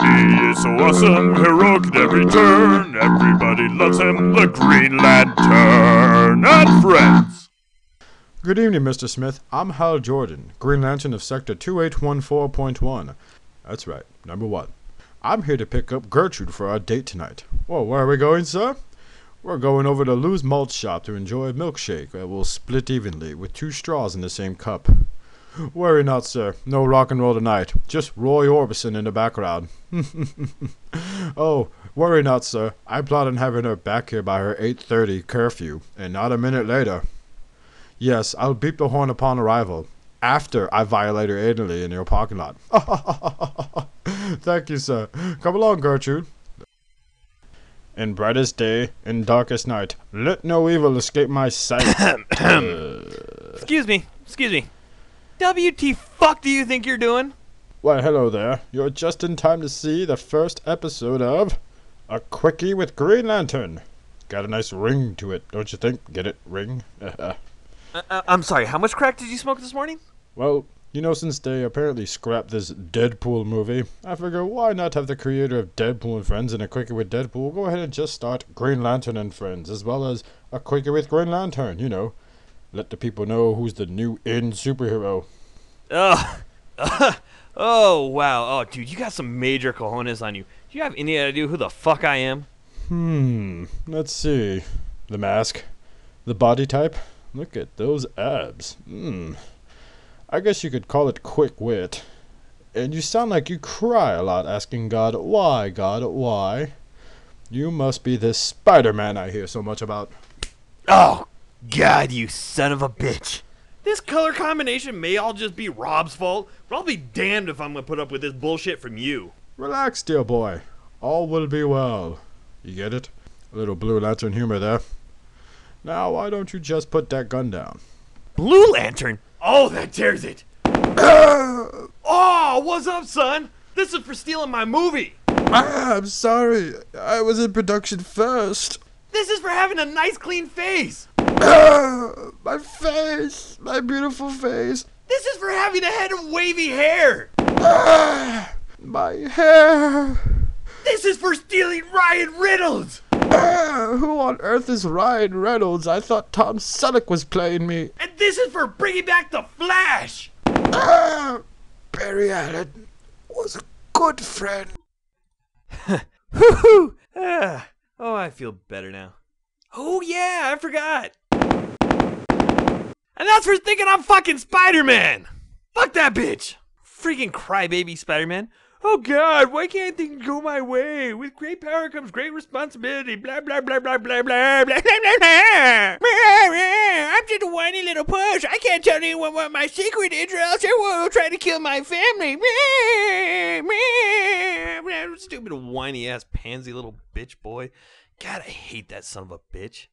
He is so awesome, heroic at every turn. Everybody loves him, the Green Lantern and friends. Good evening, Mr. Smith. I'm Hal Jordan, Green Lantern of Sector 2814.1. That's right, number one. I'm here to pick up Gertrude for our date tonight. Well, where are we going, sir? We're going over to Lou's Malt Shop to enjoy a milkshake that will split evenly with two straws in the same cup. Worry not, sir. No rock and roll tonight. Just Roy Orbison in the background. oh, worry not, sir. I plan on having her back here by her 8.30 curfew, and not a minute later. Yes, I'll beep the horn upon arrival, after I violate her anally in your parking lot. Thank you, sir. Come along, Gertrude. In brightest day, in darkest night, let no evil escape my sight. Excuse me. Excuse me. WT fuck do you think you're doing? Why, hello there. You're just in time to see the first episode of A Quickie with Green Lantern. Got a nice ring to it, don't you think? Get it? Ring? Uh, uh, I'm sorry, how much crack did you smoke this morning? well, you know, since they apparently scrapped this Deadpool movie, I figure why not have the creator of Deadpool and Friends and A Quickie with Deadpool go ahead and just start Green Lantern and Friends, as well as A Quickie with Green Lantern, you know. Let the people know who's the new in superhero. Oh, oh wow. Oh, dude, you got some major cojones on you. Do you have any idea who the fuck I am? Hmm, let's see. The mask. The body type. Look at those abs. Hmm. I guess you could call it quick wit. And you sound like you cry a lot asking God, why, God, why? You must be this Spider Man I hear so much about. Oh, God, you son of a bitch. This color combination may all just be Rob's fault, but I'll be damned if I'm gonna put up with this bullshit from you. Relax, dear boy. All will be well. You get it? A little Blue Lantern humor there. Now, why don't you just put that gun down? Blue Lantern? Oh, that tears it. oh, what's up, son? This is for stealing my movie. Ah, I'm sorry. I was in production first. This is for having a nice, clean face. My face, my beautiful face. This is for having a head of wavy hair. My hair. This is for stealing Ryan Reynolds. Who on earth is Ryan Reynolds? I thought Tom Selleck was playing me. And this is for bringing back the Flash. Barry Allen was a good friend. Woo-hoo! Ah, oh, I feel better now. Oh, yeah, I forgot. And that's for thinking I'm fucking Spider Man! Fuck that bitch! Freaking crybaby Spider Man. Oh god, why can't things go my way? With great power comes great responsibility. Blah blah blah blah blah blah blah blah blah. I'm just a whiny little puss. I can't tell anyone what my secret is, or else everyone will try to kill my family. Stupid whiny ass pansy little bitch boy. God, I hate that son of a bitch.